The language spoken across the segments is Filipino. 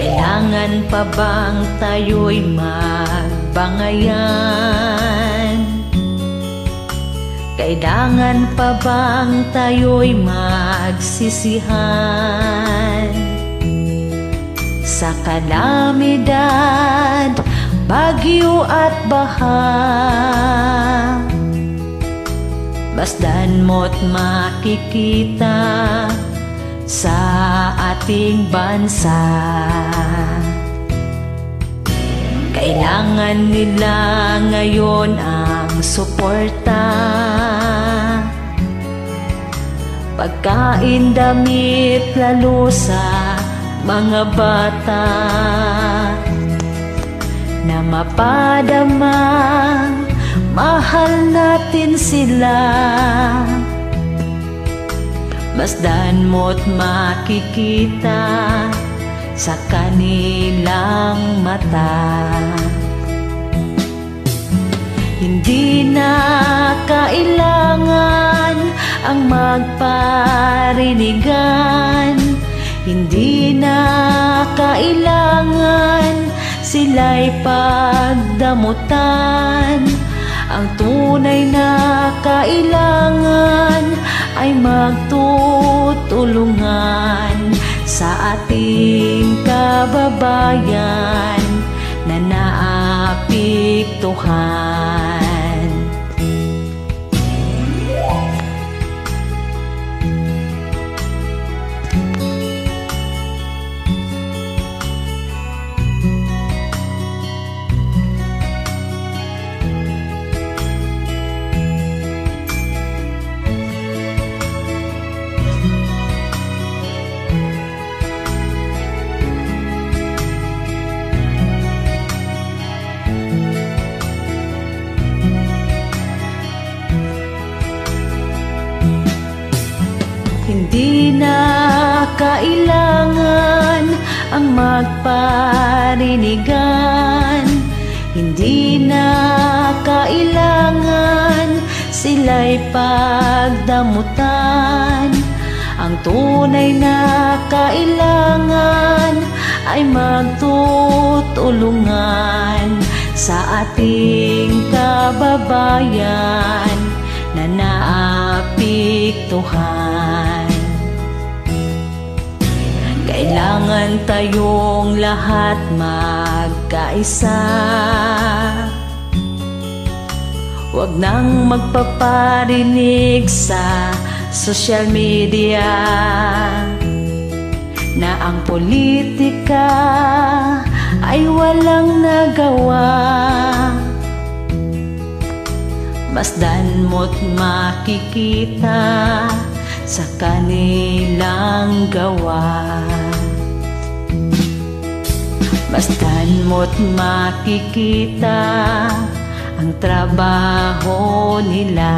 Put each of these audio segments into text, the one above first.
Kailangan pa bang tayo'y magbangayan? Kailangan pa bang tayo'y magsisihan? Sa kalamidad, bagyo at baha Basdan mo't makikita sa ating bansa. Kailangan nila ngayon ang suporta. Pagkain, damit, lalo sa mga bata. Na mapadama, mahal natin sila Masdan mo't makikita sa kanilang mata. Hindi na kailangan ang magparinigan. Hindi na kailangan sila'y pagdamutan Ang tunay na kailangan ay magtutulungan sa ating kababayan na naapiktuhan. Hindi na kailangan ang magparinigan. Hindi na kailangan sila'y pagdamutan. Ang tunay na kailangan ay magtutulungan Sa ating kababayan na naapiktuhan Kailangan tayong lahat magkaisa. Huwag nang magpaparinig sa social media Na ang politika ay walang nagawa. Masdan mo't makikita sa kanilang gawa Masdan mo't makikita ang trabaho nila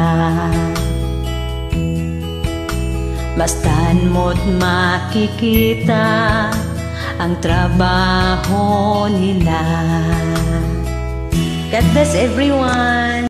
Bastan mo't makikita ang trabaho nila God bless everyone!